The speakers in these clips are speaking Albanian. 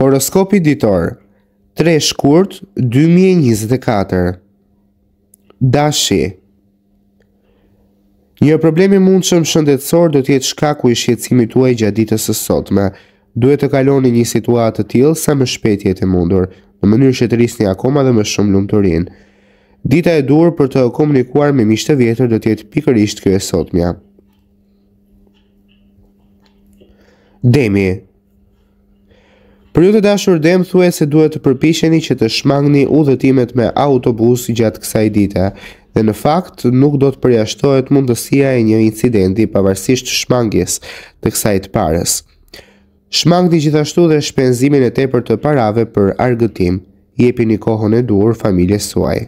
Horoskopi ditor 3 shkurt 2024 Dashi Një problem i mundshëm shëndetësor do të jetë shkaku i shqetësimit tuaj gjatë ditës së sotme. Duhet të kaloni një situatë të tillë sa më shpejt jetë e mundur, në mënyrë që të rrisni akoma dhe më shumë lumturinë. Dita e duhur për të komunikuar me miq të vjetër do të jetë pikërisht kjo e sotmja. Demi Për ju të dashur dema thuhet se duhet të përpiqeni që të shmangni udhëtimet me autobus gjatë kësaj dite dhe në fakt nuk do të përjashtohet mundësia e një incidenti pavarësisht shmangjes të kësaj të parës. Shmangni gjithashtu dhe shpenzimin e tepërt të parave për argëtim, jepini kohën e duhur familjes suaj.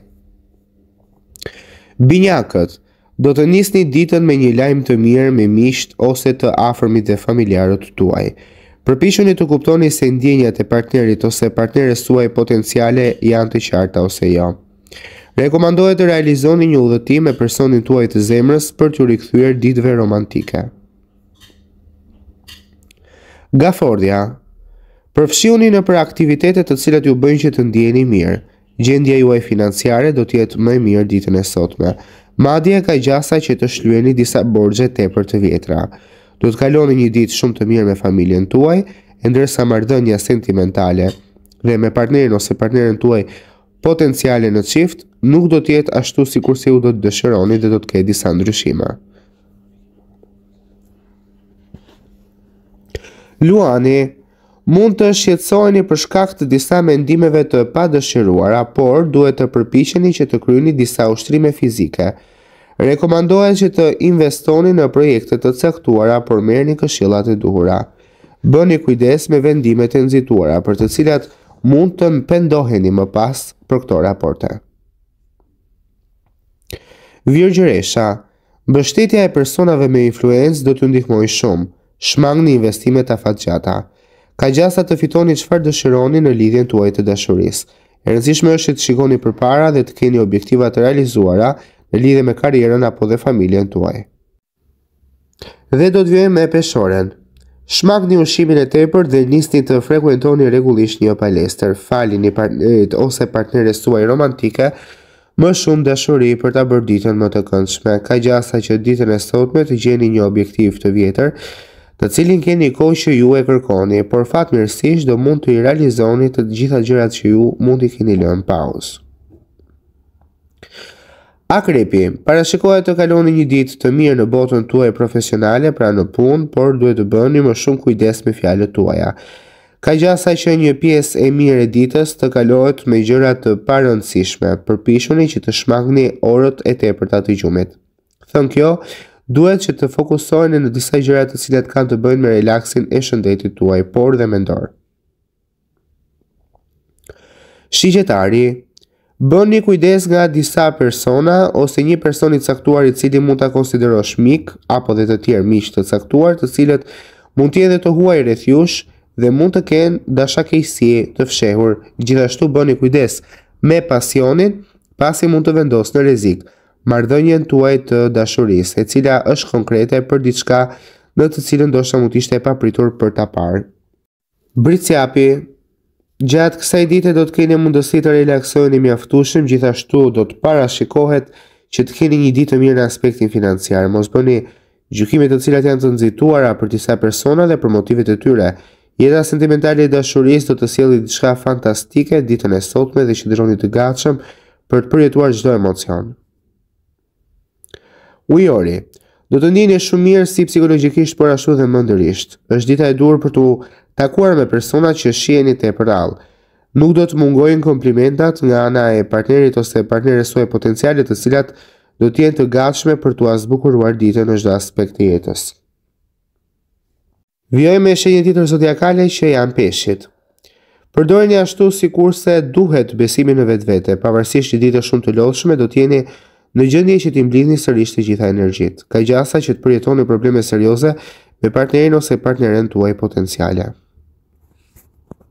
Binjakët, Do të nisni ditën me një lajm të mirë me miqtë ose të afërmit dhe familjarët tuaj. Përpiquni të kuptoni se ndjenjat e partnerit ose partneres suaj potenciale janë të qarta ose jo. Rekomandohet të realizoni një udhëtim me personin tuaj të zemrës për t'iu rikthyer ditëve romantike. Gaforrja Përfshihuni nëpër aktivitete të cilat ju bëjnë që të ndiheni mirë. Gjendja juaj financiare do të jetë më e mirë ditën e sotme. Madje ka gjasa që të shlyeni disa borxhe tepër të vjetra. Do të kaloni një ditë shumë të mirë me familjen tuaj, e ndërsa marrëdhënia sentimentale dhe me partnerin ose partneren tuaj potenciale në çift nuk do të jetë ashtu sikurse ju do të dëshironi dhe do të ketë disa ndryshime. Luani Mund të shqetësoheni për shkak të disa mendimeve të padëshiruara, por duhet të përpiqeni që të kryeni disa ushtrime fizike. Rekomandohet që të investoni në projekte të caktuara, por merrni këshillat e duhura. Bëni kujdes me vendimet e nxituara, për të cilat mund të pendoheni më pas për këto raporte. Virgjëresha, Mbështetja e personave me influencë do t'ju ndihmojë shumë. Shmangni investimet afatgjata. Ka gjasa të fitoni çfarë dëshironi në lidhjen tuaj të dashurisë. E rëndësishme është që të shikoni përpara dhe të keni objektiva të realizuara në lidhje me karrierën apo dhe familjen tuaj. Dhe do të vijojmë me peshoren. Shmangni ushqimin e tepërt dhe nisni të frekuentoni rregullisht një palestër. Falini partnerit ose partneres suaj romantike, më shumë dashuri për ta bërë ditën më të këndshme. Ka gjasa që ditën e sotme të gjeni një objektiv të vjetër, të cilin keni kohë që ju e kërkoni, por fatmirësisht do mund t'i realizoni të gjitha gjërat që ju mund t'i keni lënë pauzë. Akrepi, parashikohet të kaloni një ditë të mirë në botën tuaj profesionale, pra në punë, por duhet të bëni më shumë kujdes me fjalët tuaja. Ka gjasa që një pjesë e mirë e ditës të kalohet me gjëra të parëndësishme, përpishuni që të shmangni orët e tepërta të gjumit. Thënë kjo, duhet që të fokusoheni në disa gjëra të cilat kanë të bëjnë me relaksin e shëndetit tuaj, por dhe mendor. Shigjetari, Bëni kujdes nga disa persona ose një person i caktuar i cili mund ta konsiderosh mik apo dhe të tjerë miq të caktuar, të cilët mund të jenë të huaj rreth jush dhe mund të kenë dashakeqësi të fshehur. Gjithashtu bëni kujdes me pasionin, pasi mund të vendosë në rrezik marrëdhënien tuaj të dashurisë, e cila është konkrete për diçka në të cilën ndoshta mund të ishte e papritur për ta parë. Bricjapi, Gjatë kësaj dite do të keni mundësi të relaksoheni mjaftueshëm, gjithashtu do të parashikohet që të keni një ditë të mirë në aspektin financiar. Mos bëni gjykime të cilat janë të nxituara për disa persona dhe për motivet e tyre. Jeta sentimentale e dashurisë do të sjellë diçka fantastike ditën e sotme dhe qëndroni të gatshëm për të përjetuar çdo emocion. Ujori, Do të ndiheni shumë mirë si psikologjikisht por ashtu dhe mendërisht. Është dita e duhur për t'u takuar me persona që shiheni tepër rrallë. Nuk do të mungojnë komplimentat nga ana e partnerit ose partneres suaj potenciale të cilat do të jenë të gatshme për t'ua zbukuruar ditën në çdo aspekt të jetës. Vijoj me shenjën tjetër zodiakale që janë peshqit. Përdoreni ashtu sikurse duhet besimin në vetvete, pavarësisht një dite shumë të lodhshme do t'jeni në gjendje që t'i mblidhni sërish të gjitha energjitë. Ka gjasa që të përjetoni probleme serioze me partnerin ose partneren tuaj potenciale.